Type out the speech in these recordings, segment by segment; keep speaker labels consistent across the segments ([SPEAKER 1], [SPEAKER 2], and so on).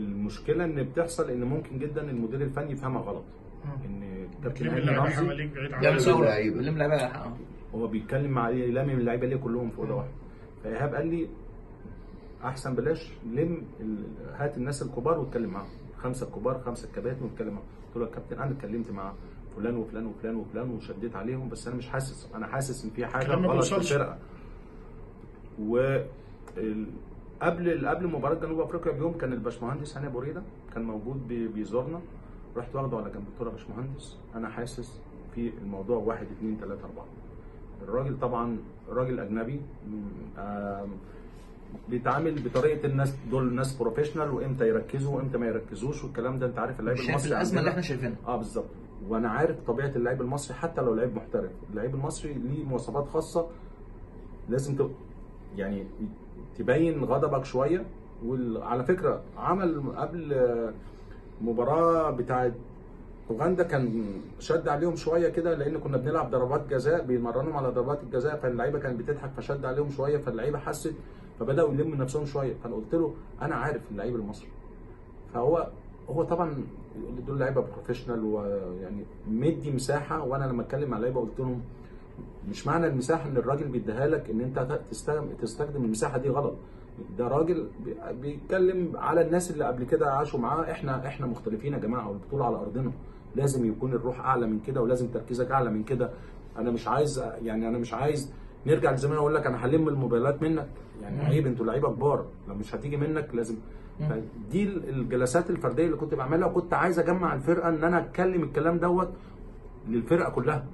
[SPEAKER 1] المشكلة إن بتحصل إن ممكن جدا المدير الفني يفهمها غلط. إن كابتن هاني رمزي
[SPEAKER 2] مش
[SPEAKER 3] لم
[SPEAKER 2] هو. لم
[SPEAKER 1] لعيبة. بيتكلم مع لامم اللعيبة ليه كلهم في اوضه واحدة فإيهاب قال لي أحسن بلاش لم هات الناس الكبار واتكلم معاهم. خمسة الكبار خمسة الكباتن واتكلم معاهم. قلت له يا كابتن أنا اتكلمت مع فلان وفلان وفلان وفلان وشديت عليهم بس أنا مش حاسس. أنا حاسس إن في
[SPEAKER 4] حاجة
[SPEAKER 1] غلط في. الفرقة. و ال- قبل قبل مباراة جنوب أفريقيا بيوم كان الباشمهندس هاني أبو ريدة كان موجود بي- بيزورنا. رحت واخده على جنب قلت له باشمهندس أنا حاسس في الموضوع واحد اثنين ثلاثة أربعة. الراجل طبعا راجل أجنبي بيتعامل بطريقة الناس دول ناس professional وإمتى يركزوا وإمتى ما يركزوش والكلام ده أنت عارف اللعيب
[SPEAKER 2] مش شايف
[SPEAKER 1] المصري
[SPEAKER 2] الأزمة اللي إحنا شايفينها.
[SPEAKER 1] آه بالظبط. وأنا عارف طبيعة اللعيب المصري حتى لو لعيب محترف. اللعيب المصري ليه مواصفات خاصة لازم. يعني تبين غضبك شوية. وعلى فكرة عمل قبل مباراة بتاعت أوغندا كان شد عليهم شوية كده لأن كنا بنلعب ضربات جزاء بيمرنهم على ضربات الجزاء فاللعيبة كانت بتضحك فشد عليهم شوية فاللعيبة حست فبدأوا يلموا نفسهم شوية. فأنا قلت له أنا عارف اللعيب المصري. فهو هو طبعا دول لعيبة بروفيشنال ويعني مدي مساحة وأنا لما أتكلم مع اللعيبه قلت لهم مش معنى المساحة ان الراجل بيديها لك إن أنت تستخدم تستخدم المساحة دي غلط. ده راجل بي- بيتكلم على الناس اللي قبل كده عاشوا معاه. إحنا إحنا مختلفين يا جماعة والبطولة على أرضنا. لازم يكون الروح أعلى من كده ولازم تركيزك أعلى من كده. أنا مش عايز يعني أنا مش عايز نرجع لزمان أقول لك أنا هلم الموبايلات منك. يعني عيب أنتوا لعيبة كبار. لو مش هتيجي منك لازم دي الجلسات الفردية اللي كنت بعملها وكنت عايز أجمع الفرقة إن أنا أتكلم الكلام دوت للفرقة كلها.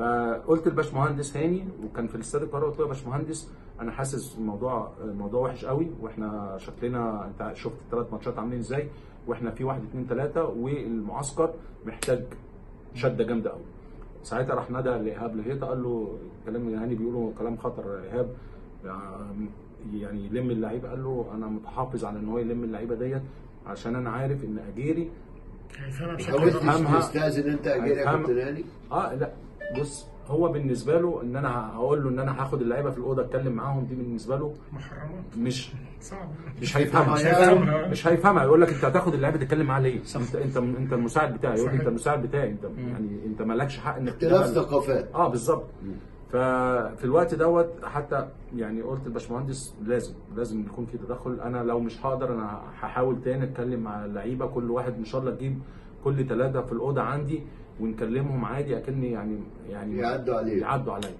[SPEAKER 1] فقلت لباشمهندس هاني وكان في الاستاد القاهرة قلت له يا باشمهندس أنا حاسس الموضوع الموضوع وحش قوي وإحنا شكلنا أنت شفت الثلاث ماتشات عاملين إزاي وإحنا في واحد اثنين ثلاثة والمعسكر محتاج شدة جامدة قوي ساعتها راح نادى لإيهاب لهيطة قال له كلام هاني بيقولوا كلام خطر يا إيهاب يعني يلم اللعيبة قال له أنا متحافظ على إن هو يلم اللعيبة ديت عشان أنا عارف إن أجيري
[SPEAKER 4] هيفهمها بشكل.
[SPEAKER 1] هفهمها.
[SPEAKER 3] تستاذن أنت أجي يا. كابتن هاني
[SPEAKER 1] آه لا بص هو بالنسبة له إن أنا هقول له إن أنا هاخد اللعيبة في الأوضة أتكلم معاهم دي بالنسبة له
[SPEAKER 4] محرمات
[SPEAKER 1] مش
[SPEAKER 4] صعب
[SPEAKER 1] مش هيفهمها.
[SPEAKER 3] مش
[SPEAKER 4] هيفهمها.
[SPEAKER 1] يقول لك أنت هتاخد اللعيبة تتكلم معاه ليه؟
[SPEAKER 2] صح.
[SPEAKER 1] أنت أنت أنت المساعد بتاعي. يقول. أنت المساعد بتاعي. أنت يعني أنت مالكش حق إنك
[SPEAKER 3] اختلاف. ثقافات.
[SPEAKER 1] آه بالظبط. ففي الوقت دوت حتى يعني قلت للباشمهندس لازم لازم يكون في تدخل. أنا لو مش هقدر أنا هحاول تاني أتكلم مع اللعيبة. كل واحد إن شاء الله تجيب كل ثلاثة في الأوضة عندي ونكلمهم عادي أكني يعني يعني
[SPEAKER 3] يعدوا عليك.
[SPEAKER 1] يعدوا عليا